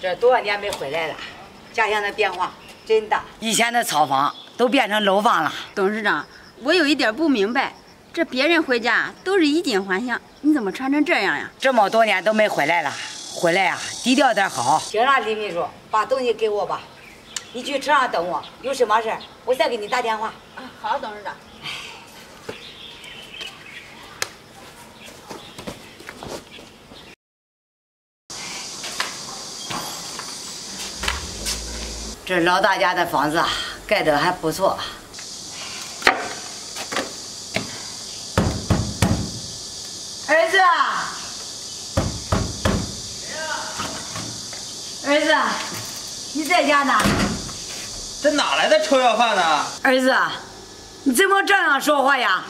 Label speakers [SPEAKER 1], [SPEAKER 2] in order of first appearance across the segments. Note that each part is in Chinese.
[SPEAKER 1] 这多少年没回来了，家乡的变化真大。以前的草房都变成楼房了。
[SPEAKER 2] 董事长，我有一点不明白，这别人回家都是衣锦还乡，你怎么穿成这样呀？
[SPEAKER 1] 这么多年都没回来了，回来呀，低调点好。行了，李秘书，把东西给我吧，你去车上等我，有什么事我再给你打电话。
[SPEAKER 2] 啊，好，董事长。
[SPEAKER 1] 这老大家的房子啊，盖得还不错。儿子，儿子，你在家呢？
[SPEAKER 3] 这哪来的臭要饭呢？
[SPEAKER 1] 儿子，你怎么这样说话呀？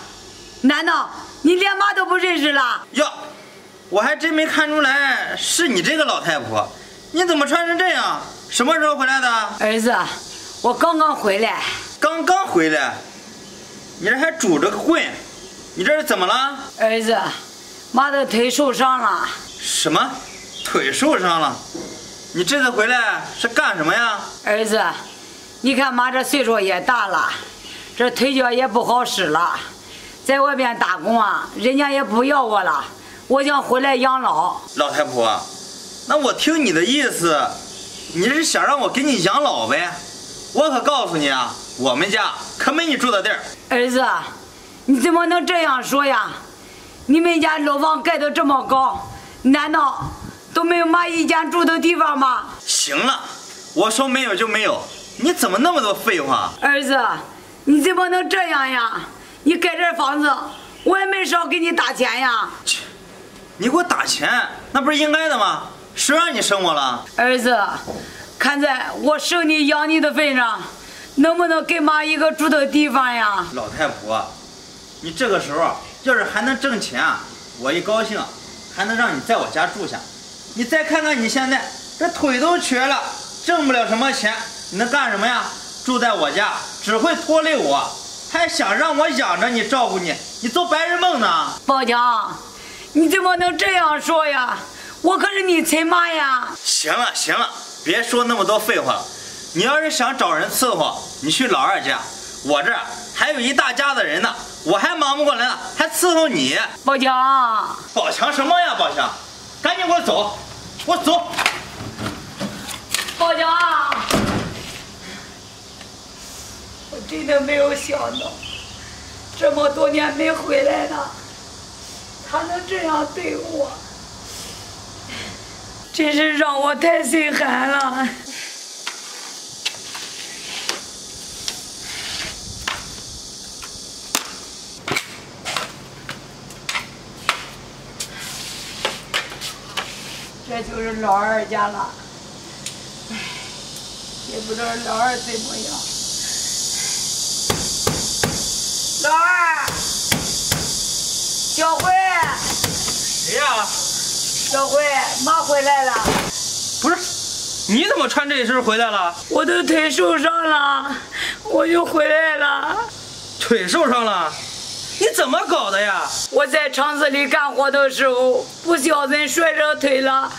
[SPEAKER 1] 难道你连妈都不认识了？
[SPEAKER 3] 哟，我还真没看出来是你这个老太婆。你怎么穿成这样？什么时候回来的？
[SPEAKER 1] 儿子，我刚刚回来。
[SPEAKER 3] 刚刚回来？你这还拄着个棍？你这是怎么了？
[SPEAKER 1] 儿子，妈的腿受伤了。
[SPEAKER 3] 什么？腿受伤了？你这次回来是干什么呀？
[SPEAKER 1] 儿子，你看妈这岁数也大了，这腿脚也不好使了，在外边打工啊，人家也不要我了，我想回来养老。
[SPEAKER 3] 老太婆。那我听你的意思，你是想让我给你养老呗？我可告诉你啊，我们家可没你住的地儿。
[SPEAKER 1] 儿子，你怎么能这样说呀？你们家楼房盖得这么高，难道都没有妈一家住的地方吗？
[SPEAKER 3] 行了，我说没有就没有，你怎么那么多废话？
[SPEAKER 1] 儿子，你怎么能这样呀？你盖这房子，我也没少给你打钱呀。
[SPEAKER 3] 切，你给我打钱，那不是应该的吗？谁让你生我了，
[SPEAKER 1] 儿子？看在我生你养你的份上，能不能给妈一个住的地方呀？
[SPEAKER 3] 老太婆，你这个时候要是还能挣钱，我一高兴，还能让你在我家住下。你再看看你现在这腿都瘸了，挣不了什么钱，你能干什么呀？住在我家只会拖累我，还想让我养着你照顾你，你做白日梦呢？
[SPEAKER 1] 宝强，你怎么能这样说呀？我可是你亲妈呀！
[SPEAKER 3] 行了行了，别说那么多废话了。你要是想找人伺候，你去老二家，我这还有一大家子人呢，我还忙不过来呢，还伺候你。
[SPEAKER 1] 宝强，
[SPEAKER 3] 宝强什么呀？宝强，赶紧给我走，我走。
[SPEAKER 1] 宝强，我真的没有想到，这么多年没回来了，他能这样对我。真是让我太心寒了。这就是老二家了，唉，也不知道老二怎么样。老二，小辉。
[SPEAKER 3] 谁呀？
[SPEAKER 1] 小辉，妈回来了。
[SPEAKER 3] 不是，你怎么穿这身回来了？
[SPEAKER 1] 我的腿受伤了，我就回来了。
[SPEAKER 3] 腿受伤了？你怎么搞的呀？
[SPEAKER 1] 我在厂子里干活的时候不小心摔着腿了，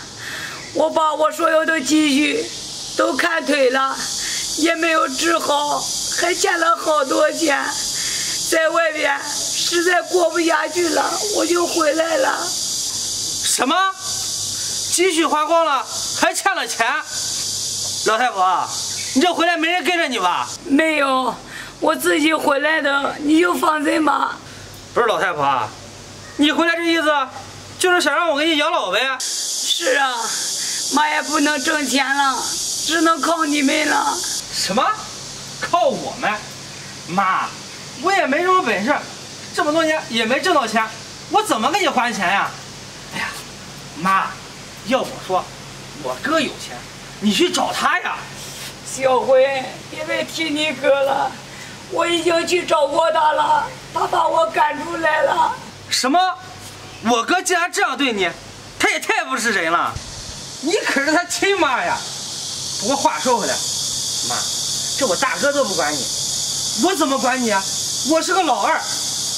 [SPEAKER 1] 我把我所有的积蓄都看腿了，也没有治好，还欠了好多钱，在外边实在过不下去了，我就回来了。
[SPEAKER 3] 什么？积蓄花光了，还欠了钱？老太婆，你这回来没人跟着你吧？
[SPEAKER 1] 没有，我自己回来的，你就放心吧。
[SPEAKER 3] 不是老太婆，你回来这意思就是想让我给你养老呗？
[SPEAKER 1] 是啊，妈也不能挣钱了，只能靠你们了。
[SPEAKER 3] 什么？靠我们？妈，我也没什么本事，这么多年也没挣到钱，我怎么给你还钱呀？哎呀！妈，要我说，我哥有钱，你去找他呀。
[SPEAKER 1] 小辉，别再提你哥了，我已经去找过他了，他把我赶出来了。
[SPEAKER 3] 什么？我哥竟然这样对你，他也太不是人了。你可是他亲妈呀。不过话说回来，妈，这我大哥都不管你，我怎么管你啊？我是个老二，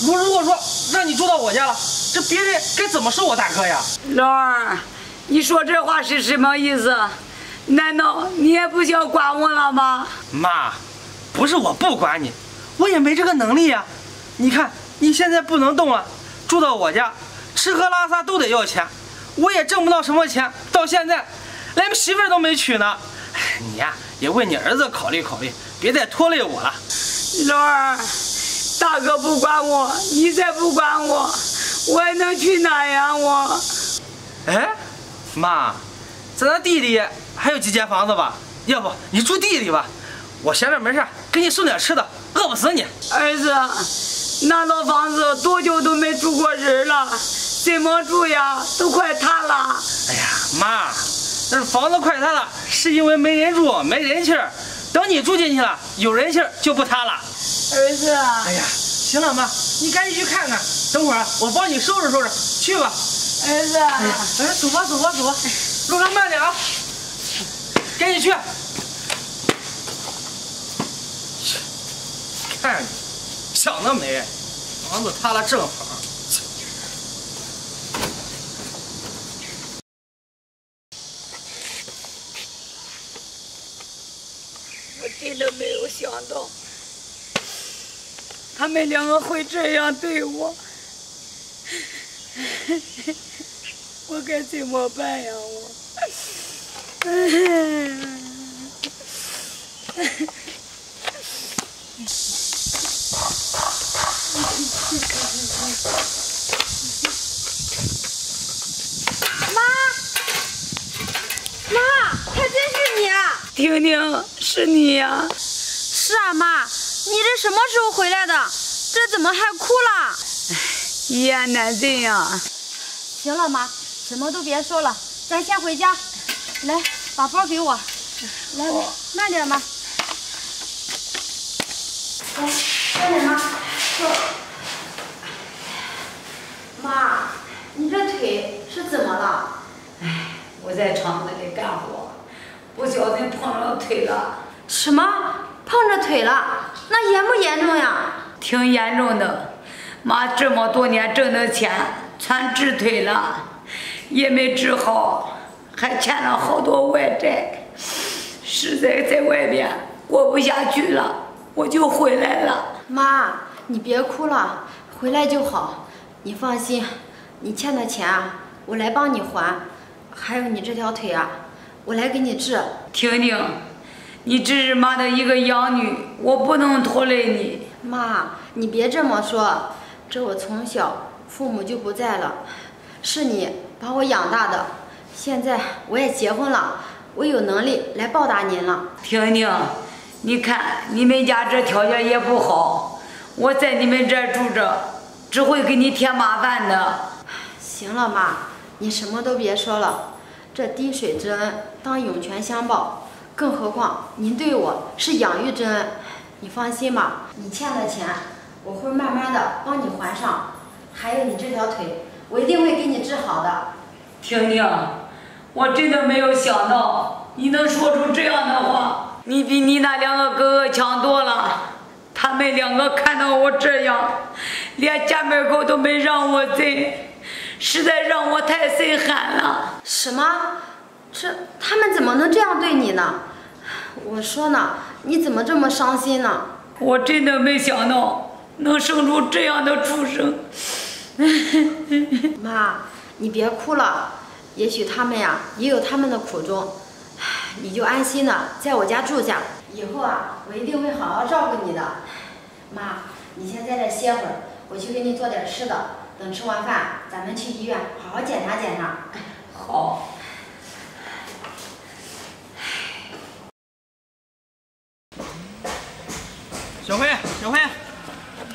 [SPEAKER 3] 我如果说让你住到我家了。这别人该怎么说我大哥呀？
[SPEAKER 1] 老二，你说这话是什么意思？难道你也不想管我了吗？
[SPEAKER 4] 妈，不是我不管你，我也没这个能力呀。你看你现在不能动了，住到我家，吃喝拉撒都得要钱，我也挣不到什么钱，到现在连媳妇都没娶呢。哎，你呀也为你儿子考虑考虑，别再拖累我了。
[SPEAKER 1] 老二，大哥不管我，你再不管我，我还能去哪呀？我，
[SPEAKER 4] 哎，妈，咱那地里还有几间房子吧？要不你住地里吧，我闲着没事给你送点吃的，饿不死你。
[SPEAKER 1] 儿子，那套房子多久都没住过人了，怎么住呀？都快塌了。
[SPEAKER 4] 哎呀，妈，那是房子快塌了，是因为没人住，没人气儿。等你住进去了，有人气儿就不塌了。
[SPEAKER 1] 儿子，
[SPEAKER 4] 哎呀，行了，妈，你赶紧去看看。等会儿我帮你收拾收拾，去吧。
[SPEAKER 1] 儿子，
[SPEAKER 4] 儿子，走吧，走吧，走吧，路上慢点啊。赶紧去。看你想得美，房子塌了正好。
[SPEAKER 1] 我真的没有想到，他们两个会这样对我，我该怎么办呀？我，
[SPEAKER 2] 妈，妈还真是你啊！
[SPEAKER 1] 婷婷，是你呀？
[SPEAKER 2] 是啊，妈，你这什么时候回来的？这怎么还哭了？
[SPEAKER 1] 一言难尽呀。
[SPEAKER 2] 行了，妈，什么都别说了，咱先回家。来，把包给我。来来，慢点，妈。来，慢点，妈。坐。妈，你这腿是怎么了？
[SPEAKER 1] 哎我在厂子里干活，不小心碰着腿了，
[SPEAKER 2] 什么？碰着腿了？那严不严重呀？
[SPEAKER 1] 挺严重的。妈这么多年挣的钱全治腿了，也没治好，还欠了好多外债，实在在外边过不下去了，我就回来了。
[SPEAKER 2] 妈，你别哭了，回来就好。你放心，你欠的钱啊，我来帮你还。还有你这条腿啊，我来给你治。
[SPEAKER 1] 婷婷，你只是妈的一个养女，我不能拖累你。
[SPEAKER 2] 妈，你别这么说，这我从小父母就不在了，是你把我养大的。现在我也结婚了，我有能力来报答您了。
[SPEAKER 1] 婷婷，你看你们家这条件也不好，我在你们这儿住着，只会给你添麻烦的。
[SPEAKER 2] 行了，妈，你什么都别说了。这滴水之恩，当涌泉相报。更何况您对我是养育之恩，你放心吧，你欠的钱我会慢慢的帮你还上。还有你这条腿，我一定会给你治好的。
[SPEAKER 1] 婷婷，我真的没有想到你能说出这样的话。你比你那两个哥哥强多了，他们两个看到我这样，连家门口都没让我进，实在让我太心寒了。
[SPEAKER 2] 什么？这他们怎么能这样对你呢？我说呢，你怎么这么伤心呢？
[SPEAKER 1] 我真的没想到能生出这样的畜生。
[SPEAKER 2] 妈，你别哭了，也许他们呀也有他们的苦衷，你就安心的在我家住下。以后啊，我一定会好好照顾你的。妈，你先在这歇会儿，我去给你做点吃的。等吃完饭，咱们去医院好好检查检查。
[SPEAKER 1] 好。
[SPEAKER 4] 小辉，小辉，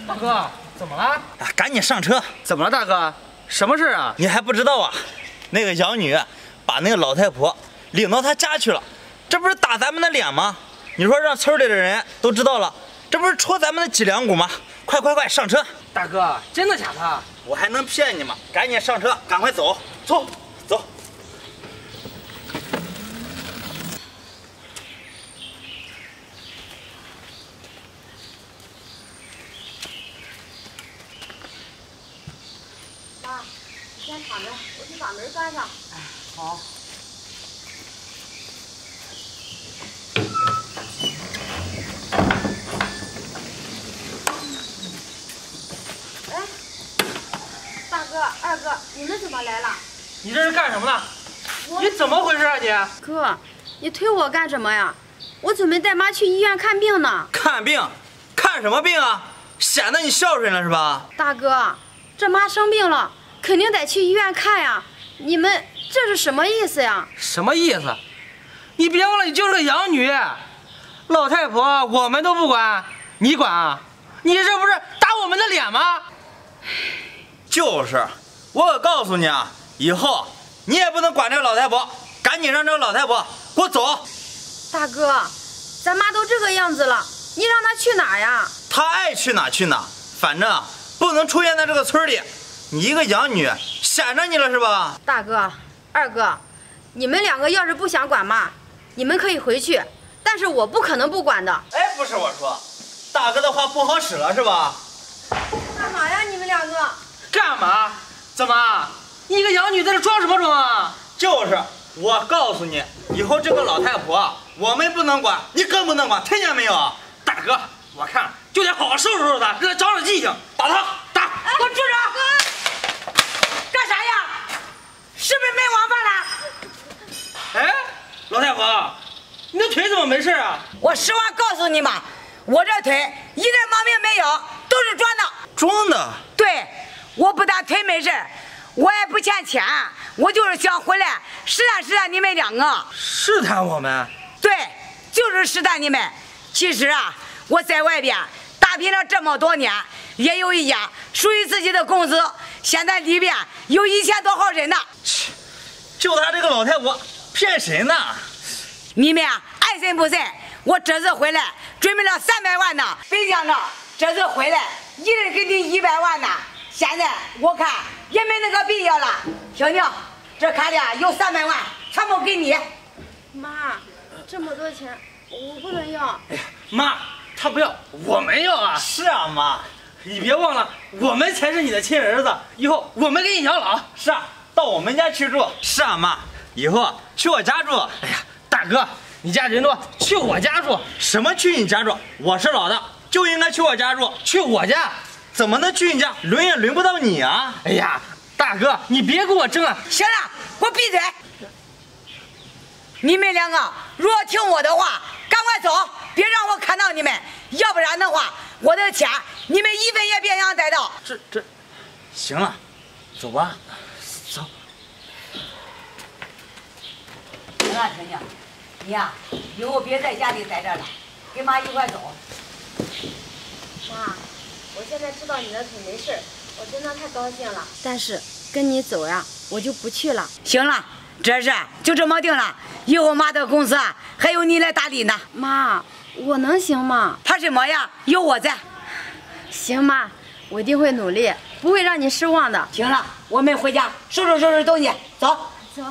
[SPEAKER 4] 大哥，怎么了？
[SPEAKER 3] 啊，赶紧上车！
[SPEAKER 4] 怎么了，大哥？什么事啊？
[SPEAKER 3] 你还不知道啊？那个养女把那个老太婆领到她家去了，这不是打咱们的脸吗？你说让村里的人都知道了，这不是戳咱们的脊梁骨吗？快快快，上车！
[SPEAKER 4] 大哥，真的假的？
[SPEAKER 3] 我还能骗你吗？赶紧上车，赶快走，走，走。
[SPEAKER 2] 妈，你先躺着，我去把门关上。
[SPEAKER 1] 好。
[SPEAKER 2] 你们怎么来了？
[SPEAKER 4] 你这是干什么呢？你怎么回事啊你？
[SPEAKER 2] 哥，你推我干什么呀？我准备带妈去医院看病呢。
[SPEAKER 3] 看病，看什么病啊？显得你孝顺了是吧？
[SPEAKER 2] 大哥，这妈生病了，肯定得去医院看呀。你们这是什么意思呀？
[SPEAKER 4] 什么意思？你别忘了，你就是个养女，老太婆我们都不管，你管啊？你这不是打我们的脸吗？
[SPEAKER 3] 就是，我可告诉你啊，以后你也不能管这个老太婆，赶紧让这个老太婆给我走。
[SPEAKER 2] 大哥，咱妈都这个样子了，你让她去哪儿呀？
[SPEAKER 3] 她爱去哪去哪，反正啊不能出现在这个村里。你一个养女，显着你了是吧？
[SPEAKER 2] 大哥、二哥，你们两个要是不想管妈，你们可以回去，但是我不可能不管的。
[SPEAKER 3] 哎，不是我说，大哥的话不好使了是吧？
[SPEAKER 2] 干嘛呀，你们两个？
[SPEAKER 4] 干嘛？怎么？你一个养女在这装什么装啊？
[SPEAKER 3] 就是，我告诉你，以后这个老太婆我们不能管，你更不能管，听见没有？
[SPEAKER 4] 大哥，我看就得好好收拾收拾她，给她长长记性，打她打！
[SPEAKER 1] 给我住手！干啥呀？是不是没王八了？
[SPEAKER 4] 哎，老太婆，你的腿怎么没事啊？
[SPEAKER 1] 我实话告诉你嘛，我这腿一点毛病没有，都是装的。
[SPEAKER 3] 装的。
[SPEAKER 1] 对，我不但腿没事儿我也不欠钱，我就是想回来试探试探你们两个。
[SPEAKER 4] 试探我们？
[SPEAKER 1] 对，就是试探你们。其实啊，我在外边打拼了这么多年，也有一家属于自己的公司，现在里边有一千多号人呢。
[SPEAKER 3] 切就他这个老太婆，骗谁呢？
[SPEAKER 1] 你们啊，爱信不信？我这次回来准备了三百万呢，没想着这次回来一人给你一百万呢。现在我看也没那个必要了。婷婷，这卡里啊有三百万，全部给你。
[SPEAKER 2] 妈，这么多钱我不能要。
[SPEAKER 4] 哎呀妈，他不要，我们要啊！
[SPEAKER 3] 是啊，妈。
[SPEAKER 4] 你别忘了，我们才是你的亲儿子，以后我们给你养老。
[SPEAKER 3] 是啊，到我们家去住。是啊，妈，以后去我家住。
[SPEAKER 4] 哎呀，大哥，你家人多，去我家住。
[SPEAKER 3] 什么去你家住？我是老大，就应该去我家住。
[SPEAKER 4] 去我家，
[SPEAKER 3] 怎么能去你家？轮也轮不到你啊！
[SPEAKER 4] 哎呀，大哥，你别跟我争了。
[SPEAKER 1] 行了，给我闭嘴！你们两个如果听我的话，赶快走，别让我看到你们，要不然的话，我的钱你们一分也别想得到。
[SPEAKER 4] 这这，
[SPEAKER 3] 行了，走吧。
[SPEAKER 4] 走。
[SPEAKER 1] 行了，婷婷，你呀、以后别在家里待着了，跟妈一块走。
[SPEAKER 2] 妈，我现在知道你的腿没事，我真的太高兴了。但是跟你走呀，我就不去了。
[SPEAKER 1] 行了，这事就这么定了，以后妈的公司啊还有你来打理呢。
[SPEAKER 2] 妈，我能行吗？
[SPEAKER 1] 怕什么呀？有我在。
[SPEAKER 2] 行妈，我一定会努力，不会让你失望的。
[SPEAKER 1] 行了，我们回家收拾收拾东西，走。
[SPEAKER 2] 走。